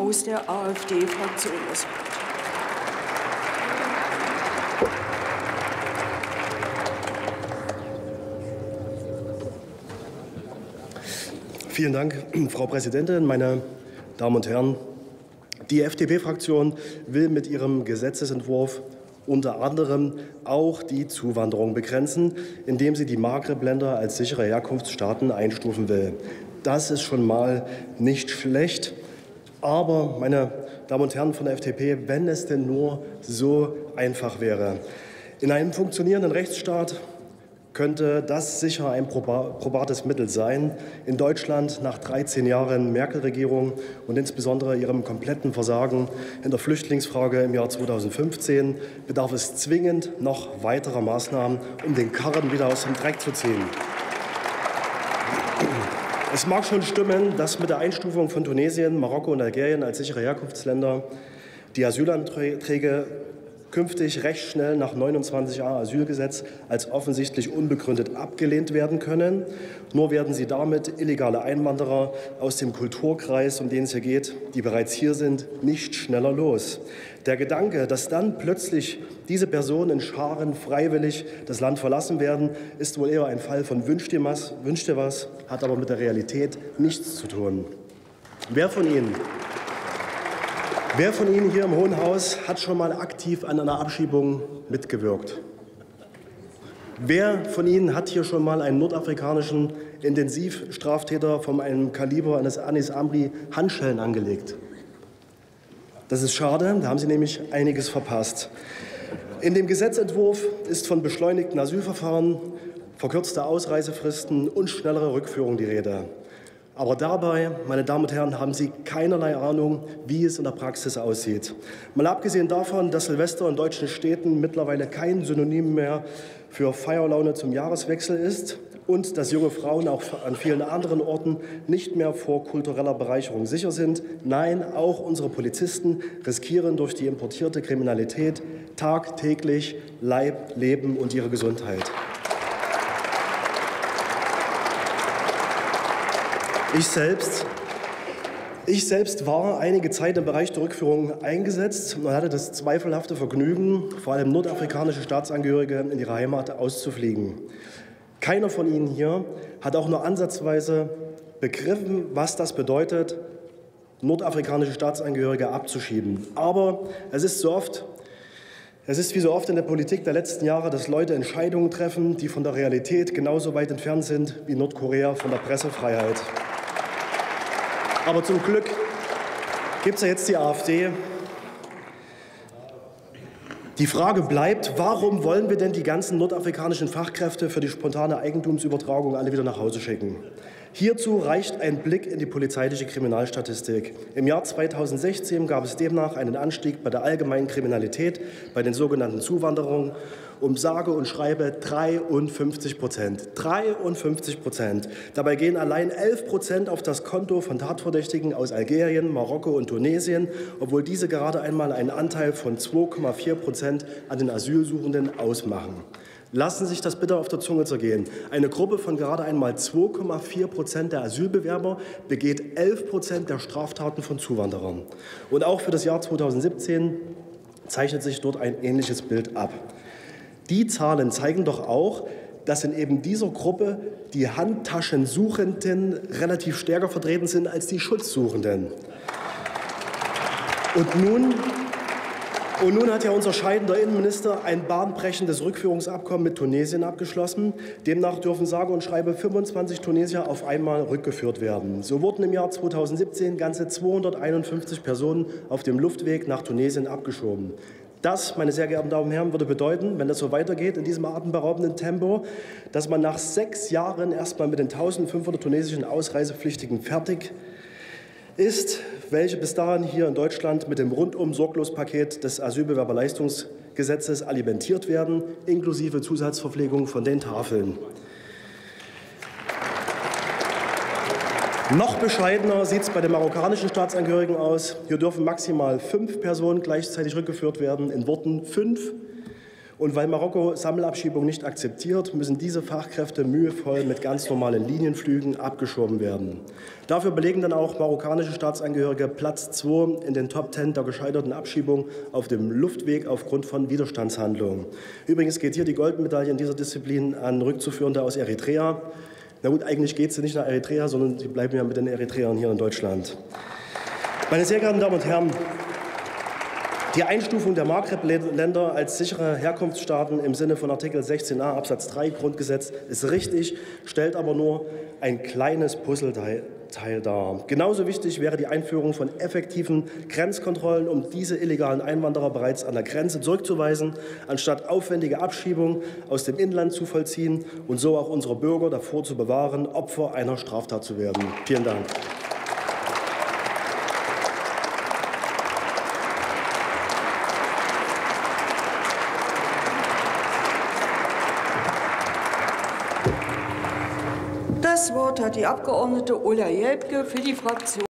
aus der AfD-Fraktion das Wort. Vielen Dank, Frau Präsidentin, meine Damen und Herren. Die FDP-Fraktion will mit ihrem Gesetzesentwurf unter anderem auch die Zuwanderung begrenzen, indem sie die Maghreb-Länder als sichere Herkunftsstaaten einstufen will. Das ist schon mal nicht schlecht. Aber, meine Damen und Herren von der FDP, wenn es denn nur so einfach wäre. In einem funktionierenden Rechtsstaat könnte das sicher ein probates Mittel sein. In Deutschland nach 13 Jahren Merkel-Regierung und insbesondere ihrem kompletten Versagen in der Flüchtlingsfrage im Jahr 2015 bedarf es zwingend noch weiterer Maßnahmen, um den Karren wieder aus dem Dreck zu ziehen. Es mag schon stimmen, dass mit der Einstufung von Tunesien, Marokko und Algerien als sichere Herkunftsländer die Asylanträge künftig recht schnell nach 29a Asylgesetz als offensichtlich unbegründet abgelehnt werden können. Nur werden sie damit illegale Einwanderer aus dem Kulturkreis, um den es hier geht, die bereits hier sind, nicht schneller los. Der Gedanke, dass dann plötzlich diese Personen in Scharen freiwillig das Land verlassen werden, ist wohl eher ein Fall von Wünsch dir was, wünsch dir was hat aber mit der Realität nichts zu tun. Wer von Ihnen Wer von Ihnen hier im Hohen Haus hat schon mal aktiv an einer Abschiebung mitgewirkt? Wer von Ihnen hat hier schon mal einen nordafrikanischen Intensivstraftäter von einem Kaliber eines Anis Amri Handschellen angelegt? Das ist schade, da haben Sie nämlich einiges verpasst. In dem Gesetzentwurf ist von beschleunigten Asylverfahren, verkürzter Ausreisefristen und schnellerer Rückführung die Rede. Aber dabei, meine Damen und Herren, haben Sie keinerlei Ahnung, wie es in der Praxis aussieht. Mal abgesehen davon, dass Silvester in deutschen Städten mittlerweile kein Synonym mehr für Feierlaune zum Jahreswechsel ist und dass junge Frauen auch an vielen anderen Orten nicht mehr vor kultureller Bereicherung sicher sind. Nein, auch unsere Polizisten riskieren durch die importierte Kriminalität tagtäglich Leib, Leben und ihre Gesundheit. Ich selbst, ich selbst war einige Zeit im Bereich der Rückführung eingesetzt und hatte das zweifelhafte Vergnügen, vor allem nordafrikanische Staatsangehörige in ihre Heimat auszufliegen. Keiner von Ihnen hier hat auch nur ansatzweise begriffen, was das bedeutet, nordafrikanische Staatsangehörige abzuschieben. Aber es ist so oft, es ist wie so oft in der Politik der letzten Jahre, dass Leute Entscheidungen treffen, die von der Realität genauso weit entfernt sind wie Nordkorea von der Pressefreiheit. Aber zum Glück gibt es ja jetzt die AfD. Die Frage bleibt, warum wollen wir denn die ganzen nordafrikanischen Fachkräfte für die spontane Eigentumsübertragung alle wieder nach Hause schicken? Hierzu reicht ein Blick in die polizeiliche Kriminalstatistik. Im Jahr 2016 gab es demnach einen Anstieg bei der allgemeinen Kriminalität, bei den sogenannten Zuwanderungen um sage und schreibe 53 Prozent. 53 Prozent. Dabei gehen allein 11 Prozent auf das Konto von Tatverdächtigen aus Algerien, Marokko und Tunesien, obwohl diese gerade einmal einen Anteil von 2,4 Prozent an den Asylsuchenden ausmachen. Lassen Sie sich das bitte auf der Zunge zergehen. Eine Gruppe von gerade einmal 2,4 Prozent der Asylbewerber begeht 11 Prozent der Straftaten von Zuwanderern. Und auch für das Jahr 2017 zeichnet sich dort ein ähnliches Bild ab. Die Zahlen zeigen doch auch, dass in eben dieser Gruppe die Handtaschensuchenden relativ stärker vertreten sind als die Schutzsuchenden. Und nun und nun hat ja unser scheidender Innenminister ein bahnbrechendes Rückführungsabkommen mit Tunesien abgeschlossen. Demnach dürfen sage und schreibe 25 Tunesier auf einmal rückgeführt werden. So wurden im Jahr 2017 ganze 251 Personen auf dem Luftweg nach Tunesien abgeschoben. Das, meine sehr geehrten Damen und Herren, würde bedeuten, wenn das so weitergeht in diesem atemberaubenden Tempo, dass man nach sechs Jahren erstmal mit den 1500 tunesischen Ausreisepflichtigen fertig ist, welche bis dahin hier in Deutschland mit dem rundum sorglos Paket des Asylbewerberleistungsgesetzes alimentiert werden, inklusive Zusatzverpflegung von den Tafeln. Noch bescheidener sieht es bei den marokkanischen Staatsangehörigen aus. Hier dürfen maximal fünf Personen gleichzeitig rückgeführt werden, in Worten fünf Und weil Marokko Sammelabschiebung nicht akzeptiert, müssen diese Fachkräfte mühevoll mit ganz normalen Linienflügen abgeschoben werden. Dafür belegen dann auch marokkanische Staatsangehörige Platz 2 in den Top 10 der gescheiterten Abschiebung auf dem Luftweg aufgrund von Widerstandshandlungen. Übrigens geht hier die Goldmedaille in dieser Disziplin an Rückzuführende aus Eritrea. Na gut, eigentlich geht sie nicht nach Eritrea, sondern sie bleiben ja mit den Eritreern hier in Deutschland. Meine sehr geehrten Damen und Herren, die Einstufung der Maghreb-Länder als sichere Herkunftsstaaten im Sinne von Artikel 16a Absatz 3 Grundgesetz ist richtig, stellt aber nur ein kleines Puzzleteil dar. Genauso wichtig wäre die Einführung von effektiven Grenzkontrollen, um diese illegalen Einwanderer bereits an der Grenze zurückzuweisen, anstatt aufwendige Abschiebung aus dem Inland zu vollziehen und so auch unsere Bürger davor zu bewahren, Opfer einer Straftat zu werden. Vielen Dank. Das Wort hat die Abgeordnete Ulla Jelpke für die Fraktion